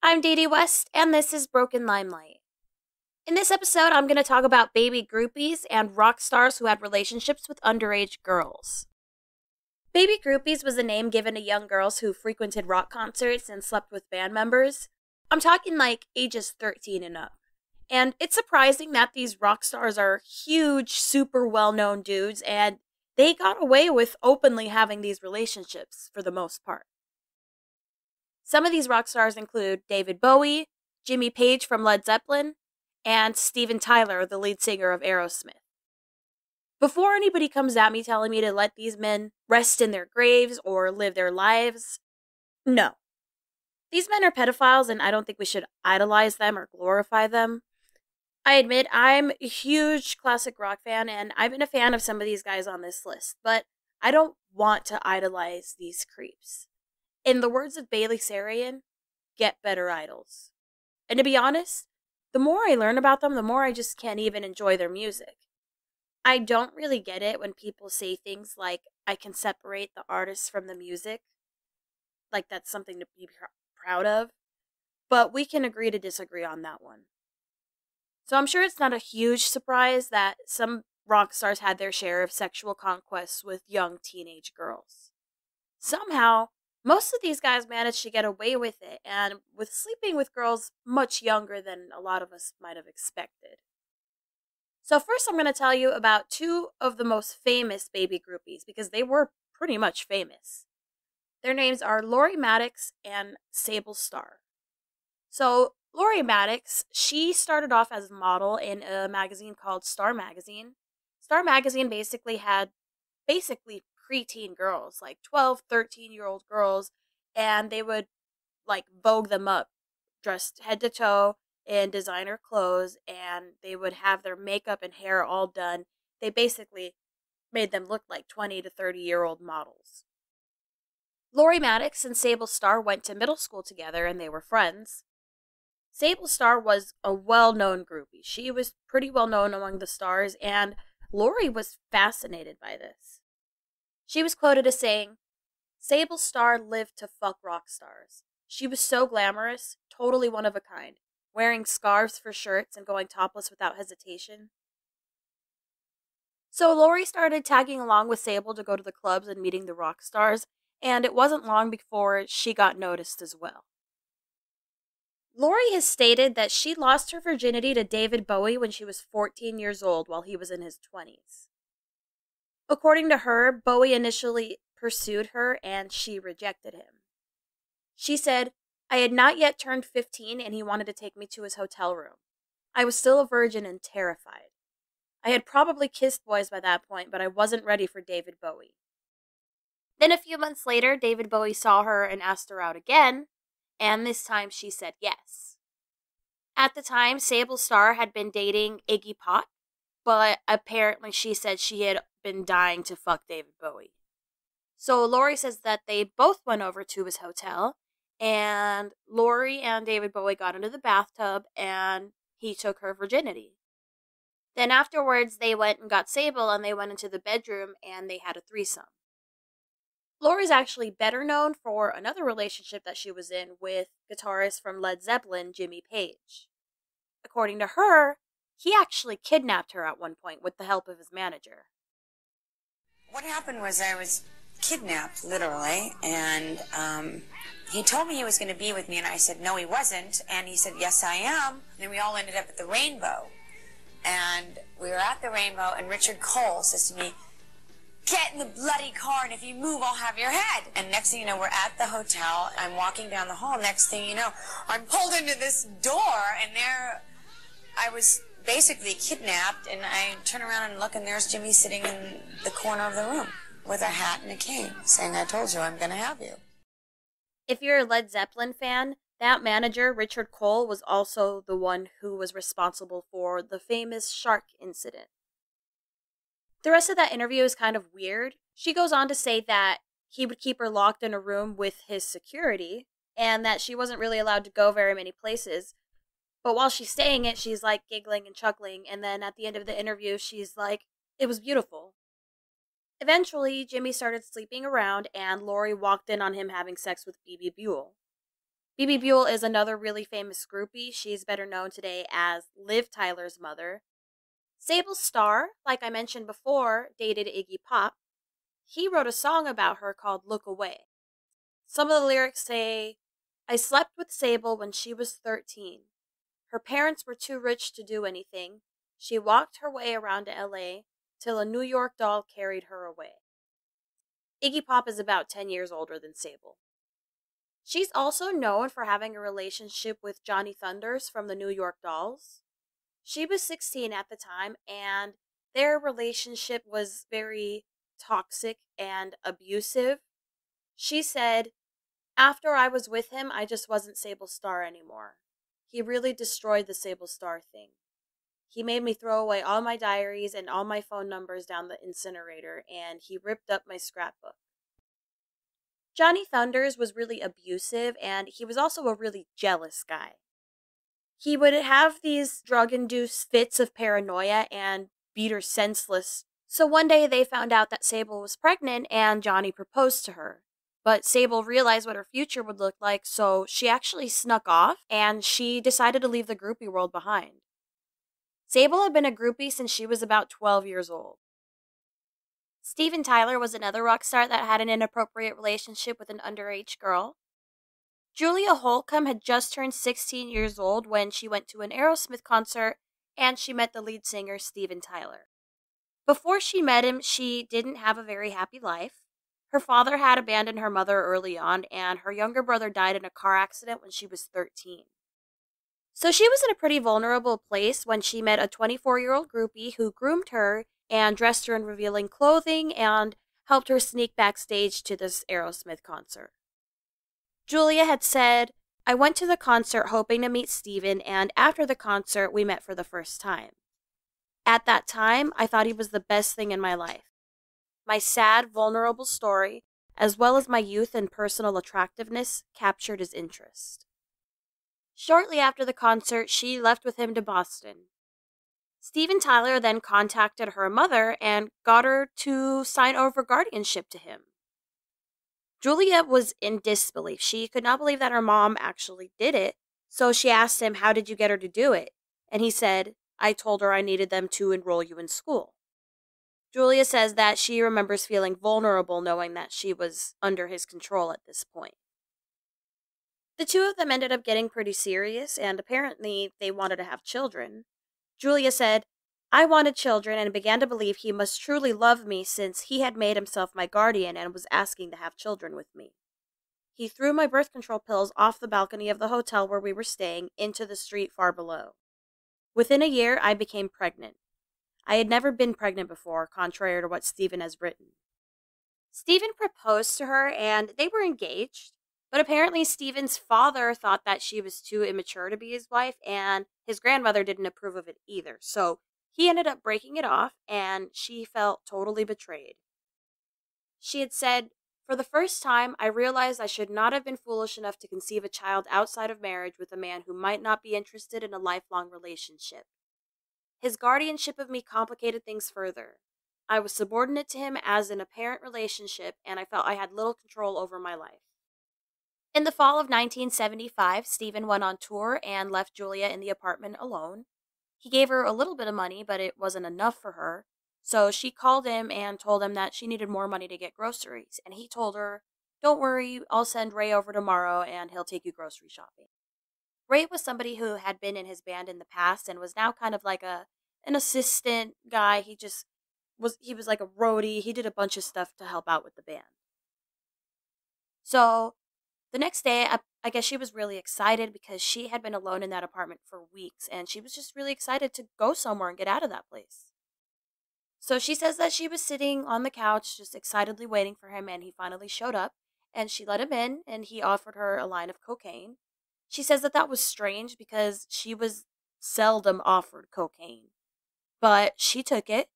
I'm Didi West, and this is Broken Limelight. In this episode, I'm going to talk about baby groupies and rock stars who had relationships with underage girls. Baby groupies was a name given to young girls who frequented rock concerts and slept with band members. I'm talking like ages 13 and up. And it's surprising that these rock stars are huge, super well known dudes, and they got away with openly having these relationships for the most part. Some of these rock stars include David Bowie, Jimmy Page from Led Zeppelin, and Steven Tyler, the lead singer of Aerosmith. Before anybody comes at me telling me to let these men rest in their graves or live their lives, no. These men are pedophiles, and I don't think we should idolize them or glorify them. I admit I'm a huge classic rock fan, and I've been a fan of some of these guys on this list, but I don't want to idolize these creeps. In the words of Bailey Sarian, get better idols. And to be honest, the more I learn about them, the more I just can't even enjoy their music. I don't really get it when people say things like, I can separate the artist from the music. Like that's something to be pr- proud of. But we can agree to disagree on that one. So I'm sure it's not a huge surprise that some rock stars had their share of sexual conquests with young teenage girls. Somehow, most of these guys managed to get away with it and with sleeping with girls much younger than a lot of us might have expected. So, first, I'm going to tell you about two of the most famous baby groupies because they were pretty much famous. Their names are Lori Mattix and Sable Starr. So, Lori Mattix, she started off as a model in a magazine called Star Magazine. Star Magazine basically had basically preteen girls, like 12, 13 year old girls, and they would like vogue them up, dressed head to toe in designer clothes, and they would have their makeup and hair all done. They basically made them look like 20 to 30 year old models. Lori Mattix and Sable Starr went to middle school together and they were friends. Sable Starr was a well known groupie. She was pretty well known among the stars, and Lori was fascinated by this. She was quoted as saying, Sable Starr lived to fuck rock stars. She was so glamorous, totally one of a kind, wearing scarves for shirts and going topless without hesitation. So Lori started tagging along with Sable to go to the clubs and meeting the rock stars, and it wasn't long before she got noticed as well. Lori has stated that she lost her virginity to David Bowie when she was 14 years old while he was in his 20s. According to her, Bowie initially pursued her and she rejected him. She said, I had not yet turned 15 and he wanted to take me to his hotel room. I was still a virgin and terrified. I had probably kissed boys by that point, but I wasn't ready for David Bowie. Then a few months later, David Bowie saw her and asked her out again, and this time she said yes. At the time, Sable Starr had been dating Iggy Pop, but apparently she said she had been dying to fuck David Bowie. So Lori says that they both went over to his hotel and Lori and David Bowie got into the bathtub and he took her virginity. Then afterwards they went and got Sable and they went into the bedroom and they had a threesome. Lori's actually better known for another relationship that she was in with guitarist from Led Zeppelin, Jimmy Page. According to her, he actually kidnapped her at one point with the help of his manager. What happened was I was kidnapped, literally, and um, he told me he was going to be with me, and I said, no, he wasn't. And he said, yes, I am. And then we all ended up at the Rainbow. And we were at the Rainbow, and Richard Cole says to me, get in the bloody car, and if you move, I'll have your head. And next thing you know, we're at the hotel. I'm walking down the hall. Next thing you know, I'm pulled into this door, and there I was basically kidnapped, and I turn around and look, and there's Jimmy sitting in the corner of the room with a hat and a cane, saying, I told you I'm going to have you. If you're a Led Zeppelin fan, that manager, Richard Cole, was also the one who was responsible for the famous shark incident. The rest of that interview is kind of weird. She goes on to say that he would keep her locked in a room with his security and that she wasn't really allowed to go very many places but while she's saying it, she's like giggling and chuckling. And then at the end of the interview, she's like, it was beautiful. Eventually, Jimmy started sleeping around, and Lori walked in on him having sex with Bebe Buell. Bebe Buell is another really famous groupie. She's better known today as Liv Tyler's mother. Sable Starr, like I mentioned before, dated Iggy Pop. He wrote a song about her called Look Away. Some of the lyrics say, I slept with Sable when she was 13. Her parents were too rich to do anything. She walked her way around LA till a New York doll carried her away. Iggy Pop is about 10 years older than Sable. She's also known for having a relationship with Johnny Thunders from the New York Dolls. She was 16 at the time, and their relationship was very toxic and abusive. She said, After I was with him, I just wasn't Sable Starr anymore. He really destroyed the Sable Starr thing. He made me throw away all my diaries and all my phone numbers down the incinerator, and he ripped up my scrapbook. Johnny Thunders was really abusive, and he was also a really jealous guy. He would have these drug induced fits of paranoia and beat her senseless. So one day they found out that Sable was pregnant, and Johnny proposed to her. But Sable realized what her future would look like, so she actually snuck off and she decided to leave the groupie world behind. Sable had been a groupie since she was about 12 years old. Steven Tyler was another rock star that had an inappropriate relationship with an underage girl. Julia Holcomb had just turned 16 years old when she went to an Aerosmith concert and she met the lead singer, Steven Tyler. Before she met him, she didn't have a very happy life. Her father had abandoned her mother early on, and her younger brother died in a car accident when she was 13. So she was in a pretty vulnerable place when she met a 24 year old groupie who groomed her and dressed her in revealing clothing and helped her sneak backstage to this Aerosmith concert. Julia had said, I went to the concert hoping to meet Steven, and after the concert, we met for the first time. At that time, I thought he was the best thing in my life. My sad, vulnerable story, as well as my youth and personal attractiveness, captured his interest. Shortly after the concert, she left with him to Boston. Steven Tyler then contacted her mother and got her to sign over guardianship to him. Julia was in disbelief. She could not believe that her mom actually did it, so she asked him, How did you get her to do it? And he said, I told her I needed them to enroll you in school. Julia says that she remembers feeling vulnerable knowing that she was under his control at this point. The two of them ended up getting pretty serious, and apparently they wanted to have children. Julia said, I wanted children and began to believe he must truly love me since he had made himself my guardian and was asking to have children with me. He threw my birth control pills off the balcony of the hotel where we were staying into the street far below. Within a year, I became pregnant. I had never been pregnant before, contrary to what Steven has written. Steven proposed to her and they were engaged, but apparently Steven's father thought that she was too immature to be his wife and his grandmother didn't approve of it either. So he ended up breaking it off and she felt totally betrayed. She had said, For the first time, I realized I should not have been foolish enough to conceive a child outside of marriage with a man who might not be interested in a lifelong relationship. His guardianship of me complicated things further. I was subordinate to him as in a parent relationship, and I felt I had little control over my life. In the fall of 1975, Steven went on tour and left Julia in the apartment alone. He gave her a little bit of money, but it wasn't enough for her. So she called him and told him that she needed more money to get groceries. And he told her, Don't worry, I'll send Ray over tomorrow and he'll take you grocery shopping. Ray was somebody who had been in his band in the past and was now kind of like a an assistant guy. He just was he was like a roadie. He did a bunch of stuff to help out with the band. So the next day, I, I guess she was really excited because she had been alone in that apartment for weeks and she was just really excited to go somewhere and get out of that place. So she says that she was sitting on the couch just excitedly waiting for him and he finally showed up and she let him in and he offered her a line of cocaine. She says that that was strange because she was seldom offered cocaine. But she took it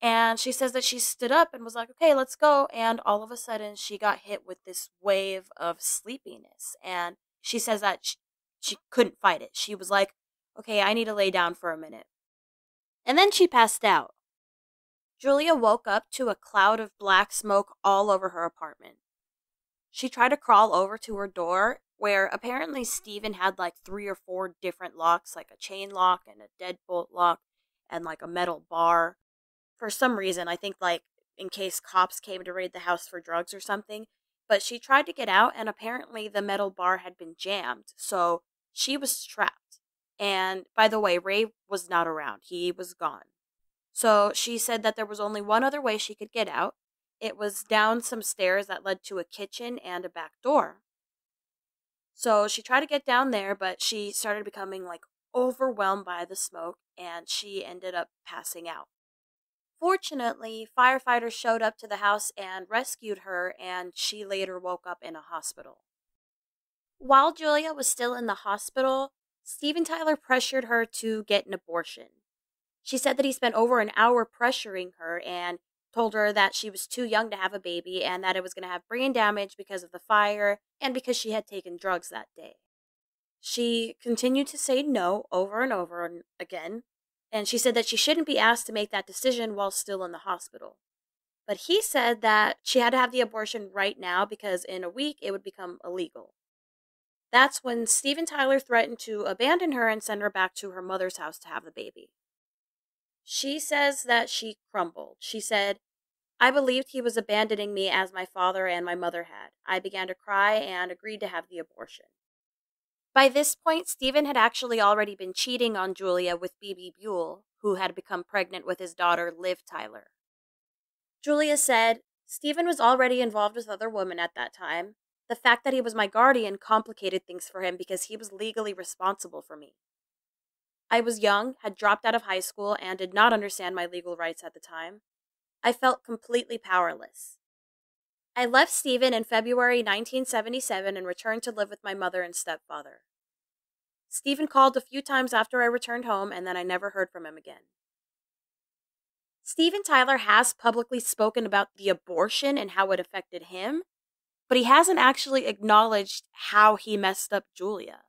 and she says that she stood up and was like, okay, let's go. And all of a sudden, she got hit with this wave of sleepiness. And she says that she, she couldn't fight it. She was like, okay, I need to lay down for a minute. And then she passed out. Julia woke up to a cloud of black smoke all over her apartment. She tried to crawl over to her door where apparently Steven had like three or four different locks, like a chain lock and a deadbolt lock and like a metal bar. For some reason, I think like in case cops came to raid the house for drugs or something. But she tried to get out, and apparently the metal bar had been jammed, so she was trapped. And by the way, Ray was not around, he was gone. So she said that there was only one other way she could get out. It was down some stairs that led to a kitchen and a back door. So she tried to get down there, but she started becoming like overwhelmed by the smoke and she ended up passing out. Fortunately, firefighters showed up to the house and rescued her, and she later woke up in a hospital. While Julia was still in the hospital, Steven Tyler pressured her to get an abortion. She said that he spent over an hour pressuring her and told her that she was too young to have a baby and that it was going to have brain damage because of the fire and because she had taken drugs that day. She continued to say no over and over again, and she said that she shouldn't be asked to make that decision while still in the hospital. But he said that she had to have the abortion right now because in a week it would become illegal. That's when Steven Tyler threatened to abandon her and send her back to her mother's house to have the baby. She says that she crumbled. She said, I believed he was abandoning me as my father and my mother had. I began to cry and agreed to have the abortion. By this point, Steven had actually already been cheating on Julia with Bebe Buell, who had become pregnant with his daughter, Liv Tyler. Julia said, Steven was already involved with other women at that time. The fact that he was my guardian complicated things for him because he was legally responsible for me. I was young, had dropped out of high school, and did not understand my legal rights at the time. I felt completely powerless. I left Steven in February 1977 and returned to live with my mother and stepfather. Steven called a few times after I returned home, and then I never heard from him again. Steven Tyler has publicly spoken about the abortion and how it affected him, but he hasn't actually acknowledged how he messed up Julia.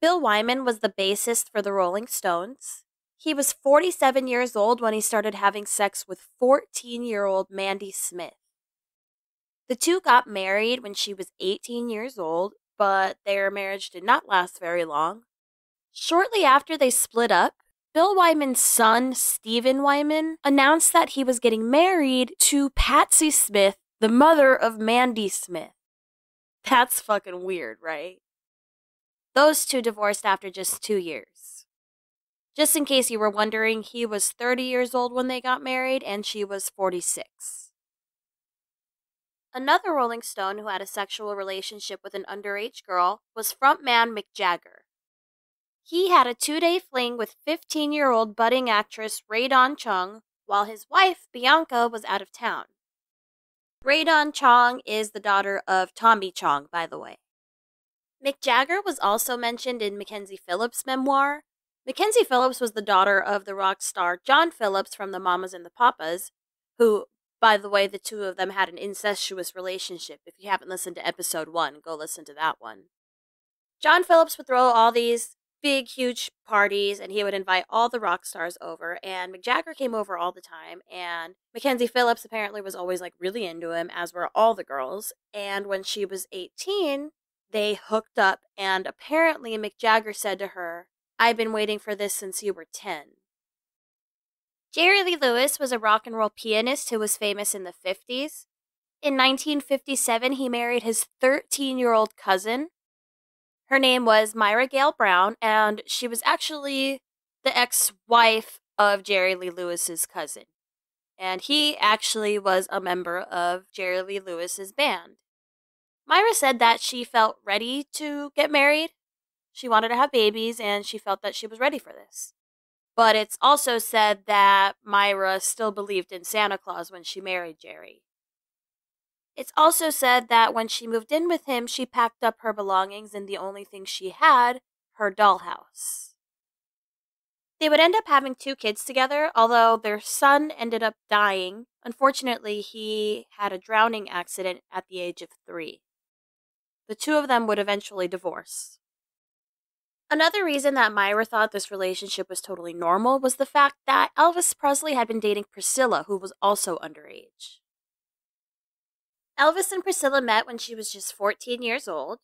Bill Wyman was the bassist for the Rolling Stones. He was 47 years old when he started having sex with 14 year old Mandy Smith. The two got married when she was 18 years old, but their marriage did not last very long. Shortly after they split up, Bill Wyman's son, Stephen Wyman, announced that he was getting married to Patsy Smith, the mother of Mandy Smith. That's fucking weird, right? Those two divorced after just two years. Just in case you were wondering, he was 30 years old when they got married, and she was 46. Another Rolling Stone who had a sexual relationship with an underage girl was frontman Mick Jagger. He had a two day fling with 15 year old budding actress Rae Dawn Chong while his wife, Bianca, was out of town. Rae Dawn Chong is the daughter of Tommy Chong, by the way. Mick Jagger was also mentioned in Mackenzie Phillips' memoir, Mackenzie Phillips was the daughter of the rock star John Phillips from the Mamas and the Papas, who, by the way, the two of them had an incestuous relationship. If you haven't listened to episode one, go listen to that one. John Phillips would throw all these big, huge parties and he would invite all the rock stars over. And Mick Jagger came over all the time. And Mackenzie Phillips apparently was always like really into him, as were all the girls. And when she was 18, they hooked up. And apparently, Mick Jagger said to her, I've been waiting for this since you were 10. Jerry Lee Lewis was a rock and roll pianist who was famous in the 50s. In 1957, he married his 13 year old cousin. Her name was Myra Gale Brown, and she was actually the ex wife of Jerry Lee Lewis's cousin. And he actually was a member of Jerry Lee Lewis's band. Myra said that she felt ready to get married she wanted to have babies and she felt that she was ready for this. But it's also said that Myra still believed in Santa Claus when she married Jerry. It's also said that when she moved in with him, she packed up her belongings and the only thing she had, her dollhouse. They would end up having two kids together, although their son ended up dying. Unfortunately, he had a drowning accident at the age of three. The two of them would eventually divorce. Another reason that Myra thought this relationship was totally normal was the fact that Elvis Presley had been dating Priscilla, who was also underage. Elvis and Priscilla met when she was just 14 years old.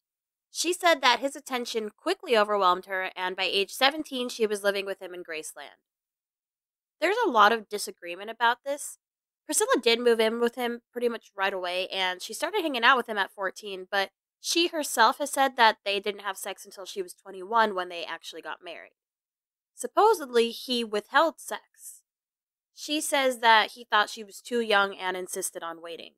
She said that his attention quickly overwhelmed her, and by age 17, she was living with him in Graceland. There's a lot of disagreement about this. Priscilla did move in with him pretty much right away, and she started hanging out with him at 14, but she herself has said that they didn't have sex until she was 21 when they actually got married. Supposedly, he withheld sex. She says that he thought she was too young and insisted on waiting.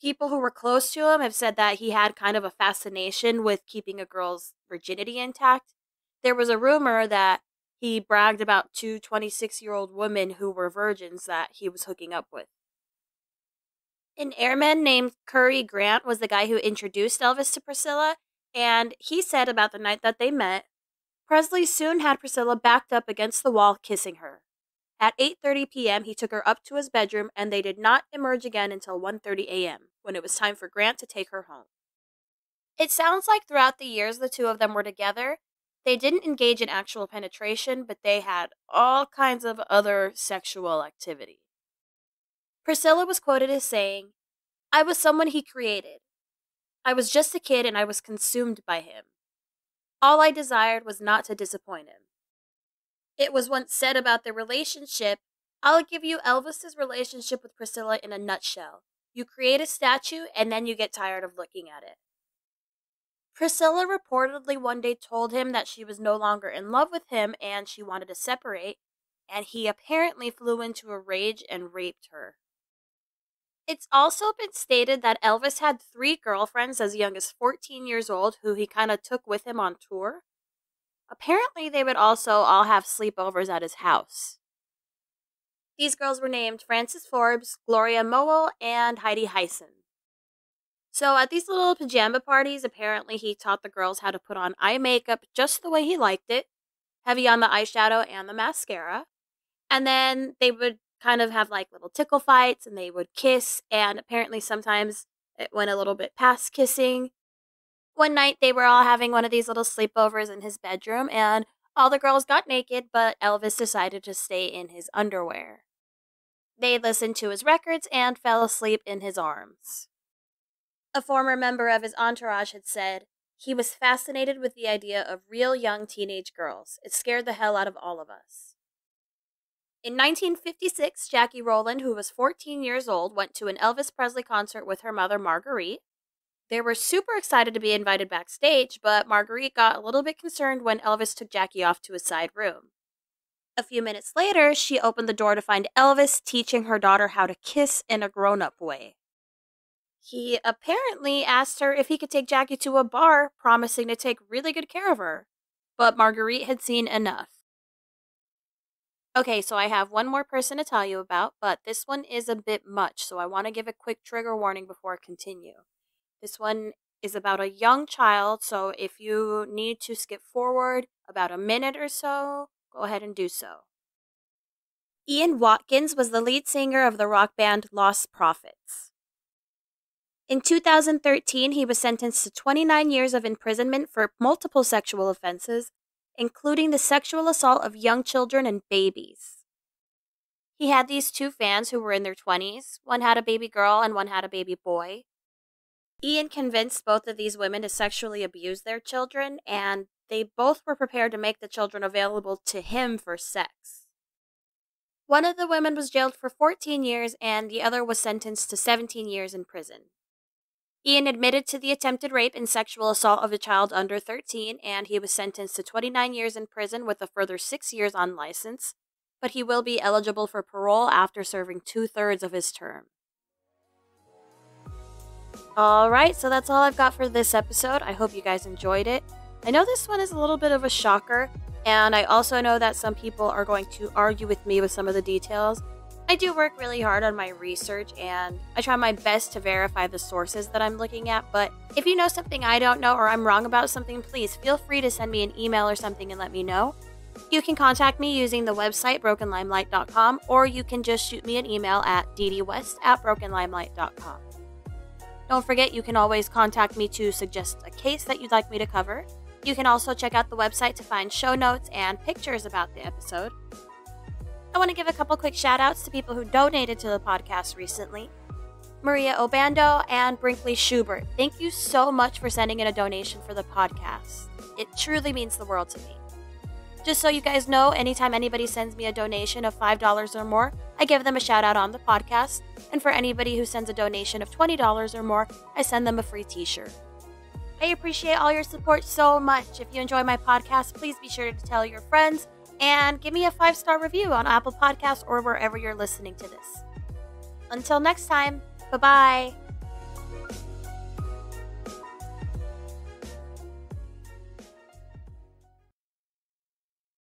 People who were close to him have said that he had kind of a fascination with keeping a girl's virginity intact. There was a rumor that he bragged about two 26 year old women who were virgins that he was hooking up with. An airman named Currie Grant was the guy who introduced Elvis to Priscilla, and he said about the night that they met, Presley soon had Priscilla backed up against the wall kissing her. At 8:30 p.m., he took her up to his bedroom and they did not emerge again until 1:30 a.m., when it was time for Grant to take her home. It sounds like throughout the years the two of them were together, they didn't engage in actual penetration, but they had all kinds of other sexual activity. Priscilla was quoted as saying, I was someone he created. I was just a kid and I was consumed by him. All I desired was not to disappoint him. It was once said about their relationship I'll give you Elvis's relationship with Priscilla in a nutshell. You create a statue and then you get tired of looking at it. Priscilla reportedly one day told him that she was no longer in love with him and she wanted to separate, and he apparently flew into a rage and raped her. It's also been stated that Elvis had three girlfriends as young as 14 years old who he kind of took with him on tour. Apparently, they would also all have sleepovers at his house. These girls were named Frances Forbes, Gloria Mowell, and Heidi Heisen. So at these little pajama parties, apparently he taught the girls how to put on eye makeup just the way he liked it, heavy on the eyeshadow and the mascara. And then they would kind of have like little tickle fights and they would kiss. And apparently sometimes it went a little bit past kissing. One night they were all having one of these little sleepovers in his bedroom and all the girls got naked, but Elvis decided to stay in his underwear. They listened to his records and fell asleep in his arms. A former member of his entourage had said, he was fascinated with the idea of real young teenage girls. It scared the hell out of all of us. In 1956, Jackie Rowland, who was 14 years old, went to an Elvis Presley concert with her mother, Marguerite. They were super excited to be invited backstage, but Marguerite got a little bit concerned when Elvis took Jackie off to his side room. A few minutes later, she opened the door to find Elvis teaching her daughter how to kiss in a grown up way. He apparently asked her if he could take Jackie to a bar, promising to take really good care of her. But Marguerite had seen enough. Okay, so I have one more person to tell you about, but this one is a bit much, so I want to give a quick trigger warning before I continue. This one is about a young child, so if you need to skip forward about a minute or so, go ahead and do so. Ian Watkins was the lead singer of the rock band Lostprophets. In 2013, he was sentenced to 29 years of imprisonment for multiple sexual offenses, including the sexual assault of young children and babies. He had these two fans who were in their 20s. One had a baby girl and one had a baby boy. Ian convinced both of these women to sexually abuse their children, and they both were prepared to make the children available to him for sex. One of the women was jailed for 14 years, and the other was sentenced to 17 years in prison. Ian admitted to the attempted rape and sexual assault of a child under 13, and he was sentenced to 29 years in prison with a further six years on license, but he will be eligible for parole after serving two thirds of his term. Alright, so that's all I've got for this episode. I hope you guys enjoyed it. I know this one is a little bit of a shocker, and I also know that some people are going to argue with me with some of the details. I do work really hard on my research and I try my best to verify the sources that I'm looking at, but if you know something I don't know or I'm wrong about something, please feel free to send me an email or something and let me know. You can contact me using the website brokenlimelight.com or you can just shoot me an email at ddwest at brokenlimelight.com. Don't forget, you can always contact me to suggest a case that you'd like me to cover. You can also check out the website to find show notes and pictures about the episode. I want to give a couple quick shout outs to people who donated to the podcast recently. Maria Obando, and Brinkley Schubert. Thank you so much for sending in a donation for the podcast. It truly means the world to me. Just so you guys know, anytime anybody sends me a donation of $5 or more, I give them a shout out on the podcast. And for anybody who sends a donation of $20 or more, I send them a free t shirt. I appreciate all your support so much. If you enjoy my podcast, please be sure to tell your friends and give me a five star review on Apple Podcasts or wherever you're listening to this. Until next time, bye bye.